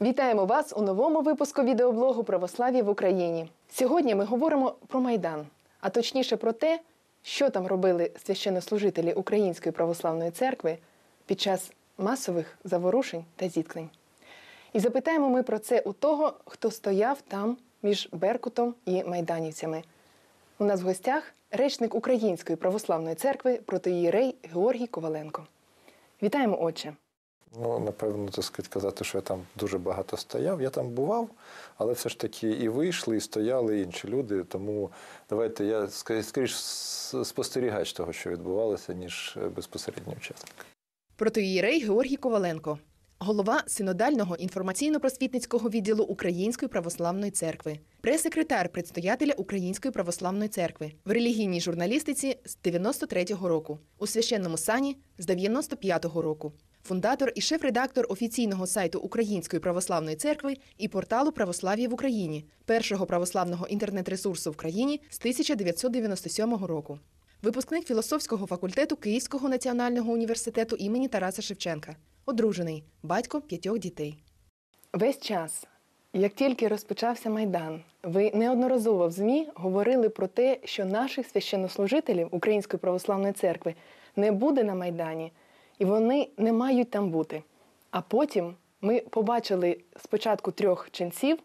Вітаємо вас у новому випуску відеоблогу Православ'я в Україні. Сьогодні ми говоримо про Майдан, а точніше про те, що там робили священнослужителі Української православної церкви під час масових заворушень та зіткнень. І запитаємо ми про це у того, хто стояв там між Беркутом і майданівцями. У нас в гостях речник Української православної церкви протоїрей Георгій Коваленко. Вітаємо, отче! Ну, напевно, так сказати, казати, що я там дуже багато стояв. Я там бував, але все ж таки і вийшли, і стояли інші люди. Тому давайте я скоріш спостерігач того, що відбувалося, ніж безпосередній учасник. Протоїрей Георгій Коваленко, голова синодального інформаційно-просвітницького відділу Української православної церкви, прес-секретар предстоятеля Української православної церкви в релігійній журналістиці з 93-го року, у священному сані з 95-го року. Фундатор і шеф-редактор офіційного сайту Української православної церкви і порталу Православ'я в Україні, першого православного інтернет-ресурсу в країні з 1997 року. Випускник філософського факультету Київського національного університету імені Тараса Шевченка, одружений, батько п'ятьох дітей. Весь час, як тільки розпочався майдан, ви неодноразово в змі говорили про те, що наших священнослужителів Української православної церкви не буде на майдані і вони не мають там бути. А потім ми побачили спочатку трьох ченців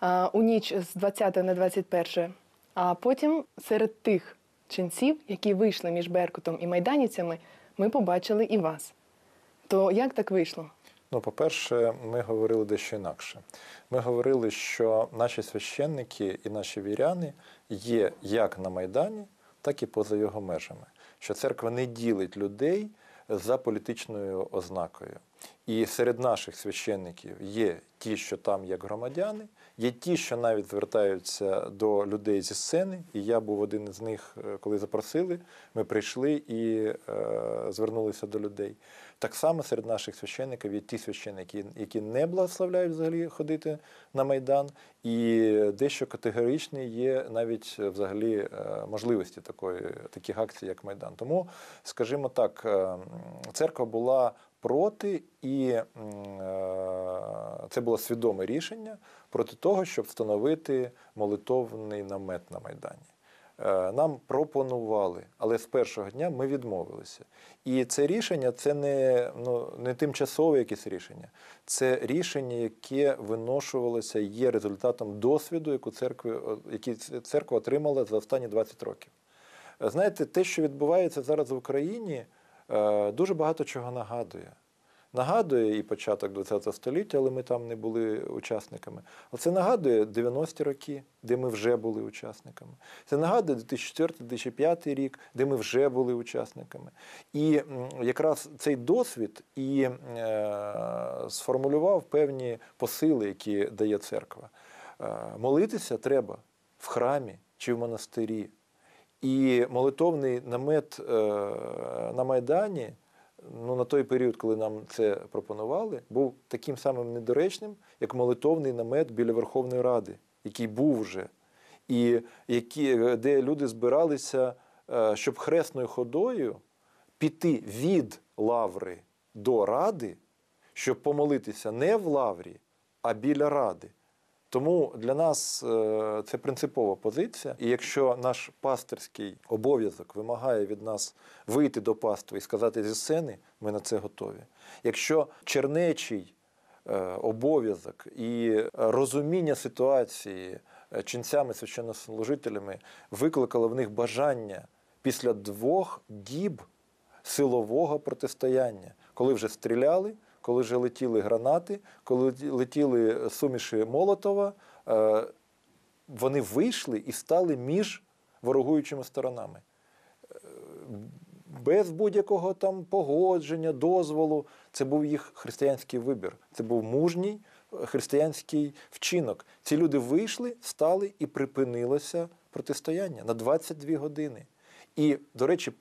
а, у ніч з 20 на 21, а потім серед тих ченців, які вийшли між Беркутом і майданівцями, ми побачили і вас. То як так вийшло? Ну, по-перше, ми говорили дещо інакше. Ми говорили, що наші священники і наші віряни є як на Майдані, так і поза його межами. Що церква не ділить людей за політичною ознакою. І серед наших священників є ті, що там як громадяни, є ті, що навіть звертаються до людей зі сцени. І я був один з них, е, коли запросили. Ми прийшли і е, звернулися до людей. Так само серед наших священників є ті священники, які не благословляють взагалі ходити на майдан, і дещо категоричні є навіть е, взагалі е, можливості такої таких акцій, як майдан. Тому, скажімо так, церква була проти, і е, це було свідоме рішення проти того, щоб встановити молитовний намет на Майдані. Е, нам пропонували, але з першого дня ми відмовилися. І це рішення це не ну, не тимчасове якесь рішення, це рішення, яке виношувалося, є результатом досвіду, яку церква, який церква отримала за останні 20 років. Знаєте, те, що відбувається зараз в Україні. Е, дуже багато чого нагадує. Нагадує і початок ХХ століття, але ми там не були учасниками. Оце нагадує 90-ті роки, де ми вже були учасниками. Це нагадує 2004-2005 рік, де ми вже були учасниками. І якраз цей досвід і е, сформулював певні посили, які дає церква. Е, молитися треба в храмі чи в монастирі. І молитовний намет е, на Майдані, ну на той період, коли нам це пропонували, був таким самим недоречним, як молитовний намет біля Верховної Ради, який був вже, і які, де люди збиралися, е, щоб хресною ходою піти від лаври до ради, щоб помолитися не в лаврі, а біля ради. Тому для нас е, це принципова позиція. І якщо наш пастирський обов'язок вимагає від нас вийти до пастви і сказати зі сцени, ми на це готові. Якщо чернечий е, обов'язок і розуміння ситуації е, ченцями священнослужителями викликало в них бажання після двох діб силового протистояння, коли вже стріляли коли вже летіли гранати, коли летіли суміші Молотова, е, вони вийшли і стали між ворогуючими сторонами. Е, без будь-якого там погодження, дозволу. Це був їх християнський вибір. Це був мужній християнський вчинок. Ці люди вийшли, стали і припинилося протистояння на 22 години. І, до речі,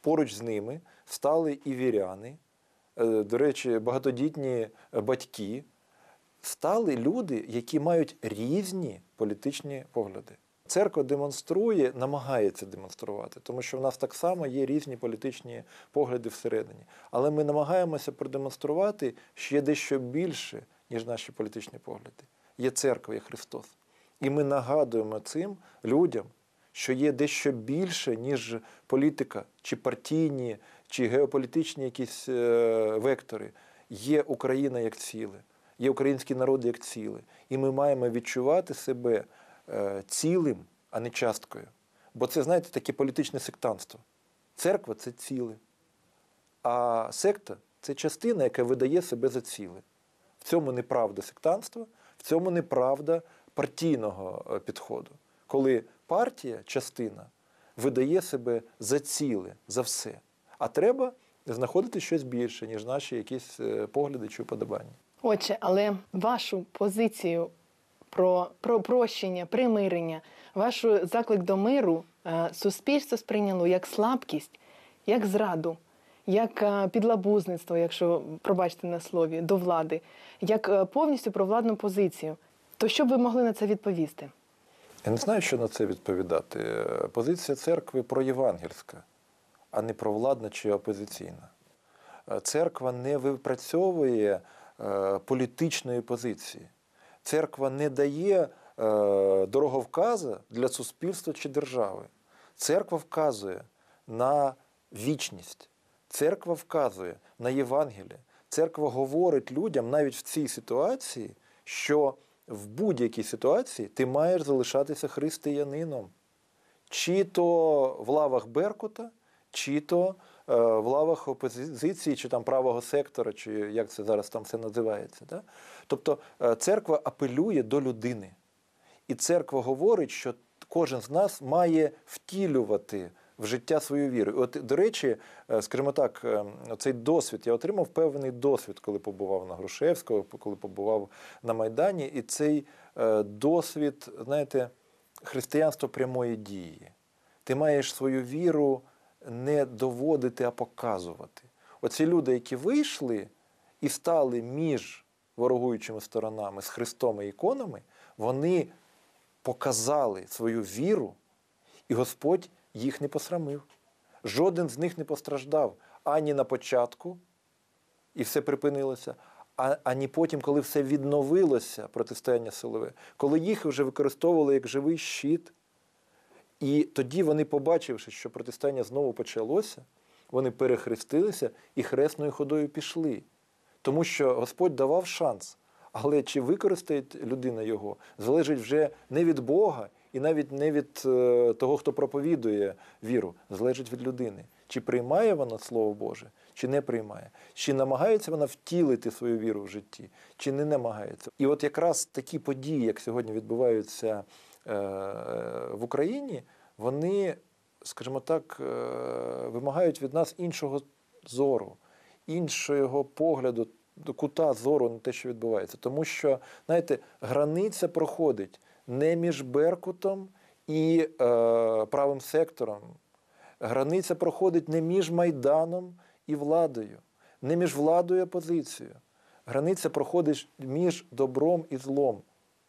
поруч з ними стали і віряни, Е, до речі, багатодітні батьки стали люди, які мають різні політичні погляди. Церква демонструє, намагається демонструвати, тому що в нас так само є різні політичні погляди всередині. Але ми намагаємося продемонструвати ще дещо більше, ніж наші політичні погляди. Є церква, є Христос. І ми нагадуємо цим людям, що є дещо більше, ніж політика, чи партійні, чи геополітичні якісь е, вектори. Є Україна як ціле, є український народ як ціле. І ми маємо відчувати себе е, цілим, а не часткою. Бо це, знаєте, таке політичне сектантство. Церква це ціле. А секта це частина, яка видає себе за ціле. В цьому неправда сектантства, в цьому неправда партійного е, підходу. Коли партія, частина, видає себе за ціле, за все. А треба знаходити щось більше, ніж наші якісь е, погляди чи уподобання. Отже, але вашу позицію про, про прощення, примирення, вашу заклик до миру е, суспільство сприйняло як слабкість, як зраду, як е, підлабузництво, якщо пробачте на слові, до влади, як повністю провладну позицію. То що б ви могли на це відповісти? Я не знаю, що на це відповідати. Позиція церкви проєвангельська, а не провладна чи опозиційна. Е, Церква не випрацьовує е, політичної позиції. Церква не дає е, дороговказа для суспільства чи держави. Церква вказує на вічність. Церква вказує на Євангеліє. Церква говорить людям навіть в цій ситуації, що в будь-якій ситуації ти маєш залишатися християнином. Чи то в лавах Беркута, чи то е, в лавах опозиції, чи там правого сектора, чи як це зараз там все називається. Да? Тобто е, церква апелює до людини. І церква говорить, що кожен з нас має втілювати в життя свою віру. От, до речі, е, скажімо так, цей досвід я отримав певний досвід, коли побував на Грушевського, коли побував на Майдані. І цей досвід, знаєте, християнство прямої дії. Ти маєш свою віру не доводити, а показувати. Оці люди, які вийшли і стали між ворогуючими сторонами з Христом і іконами, вони показали свою віру, і Господь їх не посрамив. Жоден з них не постраждав ані на початку, і все припинилося, ані потім, коли все відновилося протистояння силове, коли їх вже використовували як живий щит. І тоді вони, побачивши, що протистояння знову почалося, вони перехрестилися і хресною ходою пішли. Тому що Господь давав шанс. Але чи використає людина його, залежить вже не від Бога і навіть не від е, того, хто проповідує віру, залежить від людини. Чи приймає вона Слово Боже, чи не приймає, чи намагається вона втілити свою віру в житті, чи не намагається. І от якраз такі події, як сьогодні відбуваються в Україні, вони, скажімо так, е, вимагають від нас іншого зору, іншого погляду, кута зору на те, що відбувається. Тому що, знаєте, границя проходить не між Беркутом і е, правим сектором. Границя проходить не між Майданом і владою, не між владою і опозицією. Границя проходить між добром і злом,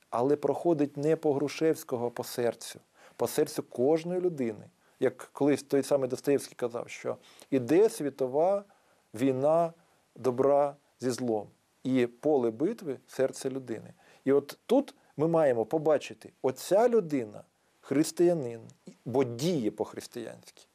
але проходить не по Грушевського, а по серцю, по серцю кожної людини. Як колись той самий Достоєвський казав, що іде світова війна добра зі злом, і поле битви серце людини. І от тут ми маємо побачити, оця людина християнин, бо діє по-християнськи.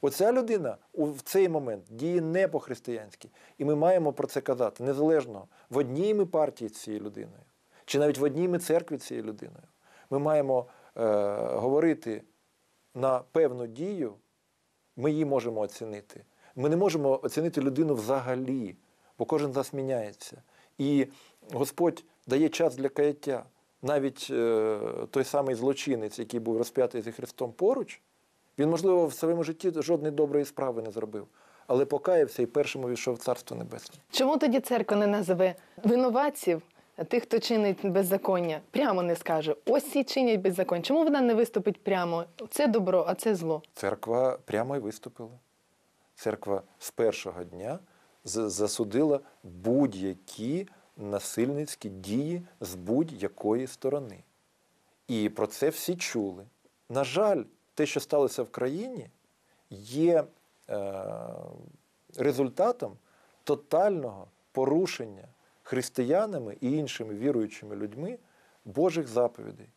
Оця людина в цей момент діє не по-християнськи. І ми маємо про це казати незалежно в одній ми партії з цією людиною, чи навіть в одній ми церкві цією людиною. Ми маємо е, говорити на певну дію, ми її можемо оцінити. Ми не можемо оцінити людину взагалі, бо кожен з нас міняється. І Господь дає час для каяття. Навіть е, той самий злочинець, який був розп'ятий зі Христом поруч, він, можливо, в своєму житті жодної доброї справи не зробив, але покаявся і першим увійшов в Царство Небесне. Чому тоді церква не називе винуватців, тих, хто чинить беззаконня, прямо не скаже, ось ці чинять беззаконня. Чому вона не виступить прямо? Це добро, а це зло. Церква прямо і виступила. Церква з першого дня засудила будь-які насильницькі дії з будь-якої сторони. І про це всі чули. На жаль, те, що сталося в країні, є е, результатом тотального порушення християнами і іншими віруючими людьми Божих заповідей.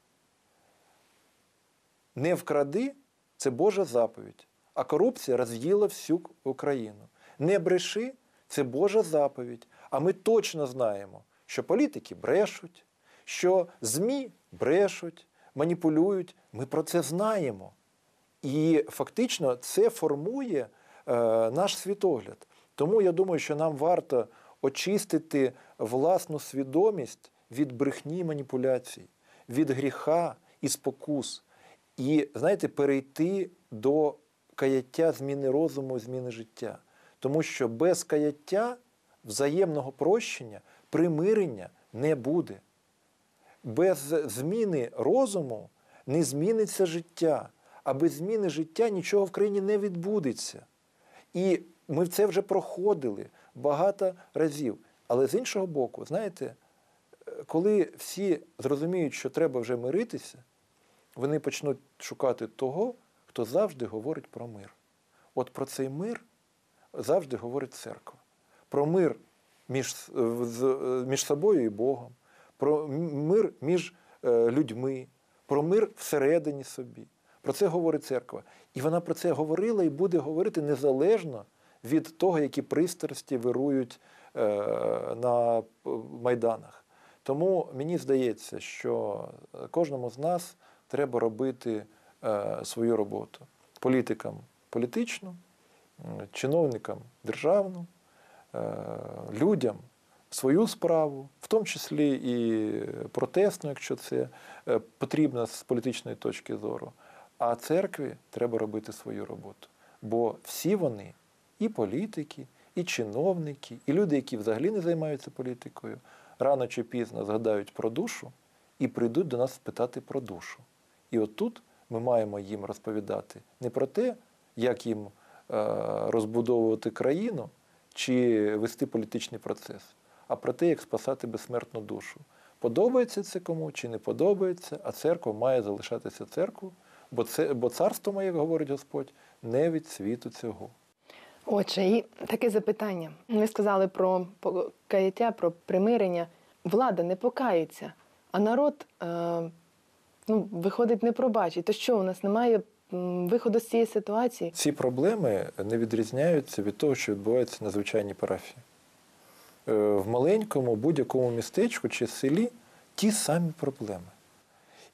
Не вкради це Божа заповідь, а корупція роз'їла всю Україну. Не бреши це Божа заповідь. А ми точно знаємо, що політики брешуть, що ЗМІ брешуть, маніпулюють. Ми про це знаємо. І фактично це формує е, наш світогляд. Тому я думаю, що нам варто очистити власну свідомість від брехні і маніпуляцій, від гріха і спокус. І, знаєте, перейти до каяття зміни розуму, зміни життя. Тому що без каяття взаємного прощення, примирення не буде. Без зміни розуму не зміниться життя, а без зміни життя нічого в країні не відбудеться. І ми це вже проходили багато разів. Але з іншого боку, знаєте, коли всі зрозуміють, що треба вже миритися, вони почнуть шукати того, хто завжди говорить про мир. От про цей мир завжди говорить церква. Про мир між, між собою і Богом, про мир між е, людьми, про мир всередині собі. Про це говорить церква. І вона про це говорила і буде говорити незалежно від того, які пристрасті вирують е, на е, майданах. Тому мені здається, що кожному з нас треба робити е, свою роботу. Політикам політичну, чиновникам державну, людям свою справу, в тому числі і протестну, якщо це потрібно з політичної точки зору. А церкві треба робити свою роботу. Бо всі вони, і політики, і чиновники, і люди, які взагалі не займаються політикою, рано чи пізно згадають про душу і прийдуть до нас спитати про душу. І от тут ми маємо їм розповідати не про те, як їм е, розбудовувати країну чи вести політичний процес, а про те, як спасати безсмертну душу. Подобається це кому чи не подобається, а церква має залишатися церквою, бо, це, бо царство моє, як говорить Господь, не від світу цього. Отже, і таке запитання. Ми сказали про покаяття, про примирення. Влада не покається, а народ е, ну, виходить, не пробачить. То що у нас немає виходу з цієї ситуації? Ці проблеми не відрізняються від того, що відбувається на звичайній парафії. Е, В маленькому будь-якому містечку чи селі ті самі проблеми.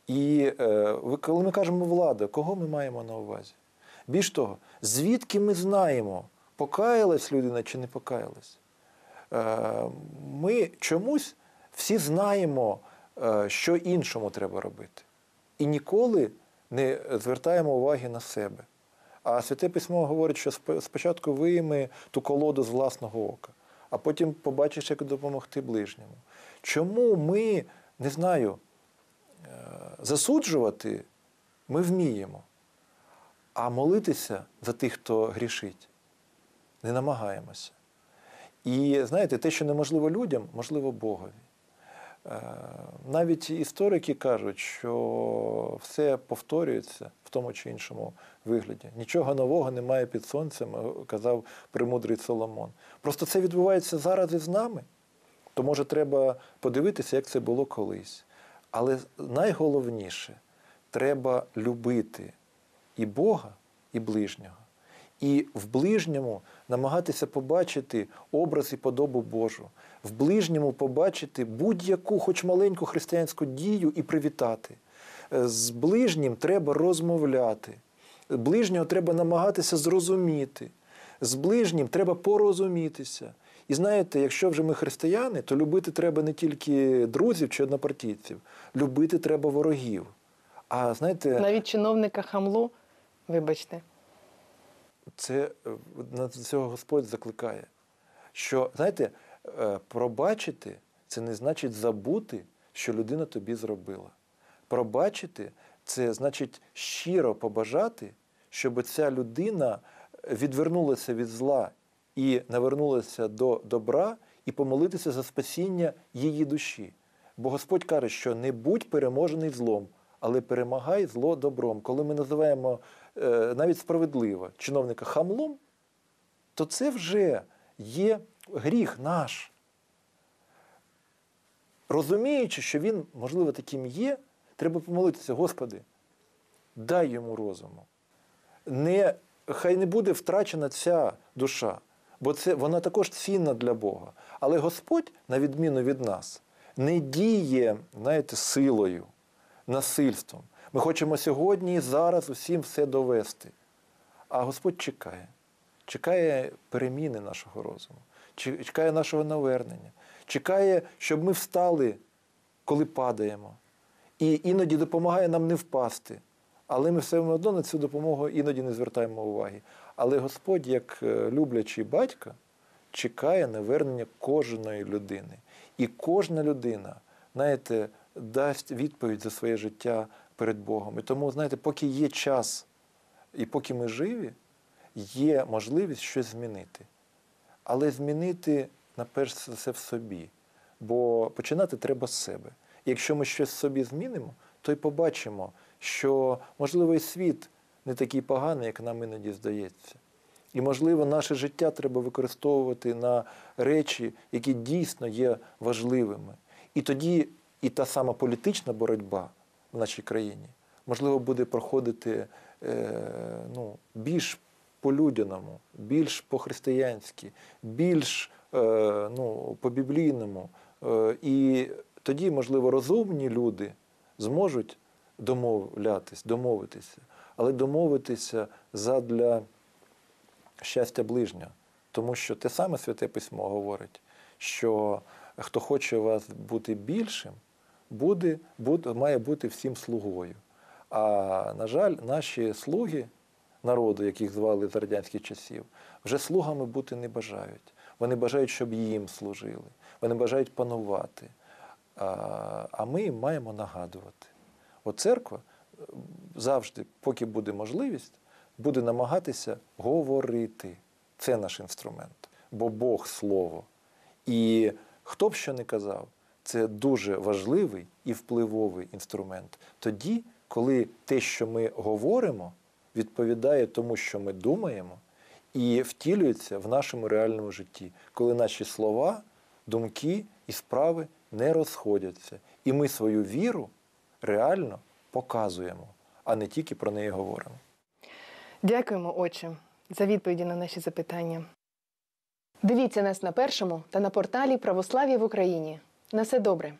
І е, коли ми кажемо влада, кого ми маємо на увазі? Більш того, звідки ми знаємо, покаялась людина чи не покаялась? Е, Ми чомусь всі знаємо, е, що іншому треба робити. І ніколи не звертаємо уваги на себе. А святе письмо говорить, що спочатку вийми ту колоду з власного ока, а потім побачиш, як допомогти ближньому. Чому ми, не знаю, е, засуджувати ми вміємо, а молитися за тих, хто грішить, не намагаємося. І знаєте, те, що неможливо людям, можливо Богові. Е, Навіть історики кажуть, що все повторюється в тому чи іншому вигляді. Нічого нового немає під сонцем, е, казав премудрий Соломон. Просто це відбувається зараз із нами. То може треба подивитися, як це було колись. Але найголовніше треба любити і Бога, і ближнього. І в ближньому намагатися побачити образ і подобу Божу, в ближньому побачити будь-яку, хоч маленьку християнську дію і привітати. Е, З ближнім треба розмовляти, ближнього треба намагатися зрозуміти, з ближнім треба порозумітися. І знаєте, якщо вже ми християни, то любити треба не тільки друзів чи однопартійців, любити треба ворогів. А знаєте, Навіть чиновника хамлу, вибачте. Це е, на цього Господь закликає. Що, знаєте, е, пробачити це не значить забути, що людина тобі зробила. Пробачити це значить щиро побажати, щоб ця людина відвернулася від зла і навернулася до добра, і помолитися за спасіння її душі. Бо Господь каже, що не будь переможений злом, але перемагай зло добром. Коли ми називаємо навіть справедливо чиновника хамлом, то це вже є гріх наш. розуміючи, що він, можливо, таким є, треба помолитися, Господи, дай йому розуму. Не, хай не буде втрачена ця душа, бо це, вона також цінна для Бога. Але Господь, на відміну від нас, не діє, знаєте, силою, насильством. Ми хочемо сьогодні і зараз усім все довести. А Господь чекає, чекає переміни нашого розуму, чекає нашого навернення, чекає, щоб ми встали, коли падаємо. І іноді допомагає нам не впасти. Але ми все одно на цю допомогу іноді не звертаємо уваги. Але Господь, як е, люблячий батько, чекає навернення кожної людини. І кожна людина, знаєте, дасть відповідь за своє життя перед Богом. І тому, знаєте, поки є час і поки ми живі, є можливість щось змінити. Але змінити, наперш за все, в собі. Бо починати треба з себе. І якщо ми щось в собі змінимо, то й побачимо, що, можливо, і світ не такий поганий, як нам іноді здається. І, можливо, наше життя треба використовувати на речі, які дійсно є важливими. І тоді і та сама політична боротьба в нашій країні, можливо, буде проходити е, ну, більш по-людяному, більш по-християнськи, більш е, ну, по-біблійному. Е, і тоді, можливо, розумні люди зможуть домовлятись, домовитися, але домовитися задля щастя ближнього. Тому що те саме Святе Письмо говорить, що хто хоче вас бути більшим, буде, буде, має бути всім слугою. А на жаль, наші слуги народу, яких звали з радянських часів, вже слугами бути не бажають. Вони бажають, щоб їм служили. Вони бажають панувати. А, ми їм маємо нагадувати. От церква е, завжди, поки буде можливість, буде намагатися говорити. Це наш інструмент, бо Бог слово. І хто б що не казав, це дуже важливий і впливовий інструмент. Тоді, коли те, що ми говоримо, відповідає тому, що ми думаємо, і втілюється в нашому реальному житті, коли наші слова, думки і справи не розходяться. І ми свою віру реально показуємо, а не тільки про неї говоримо. Дякуємо, отче, за відповіді на наші запитання. Дивіться нас на першому та на порталі Православ'я в Україні. На все добре.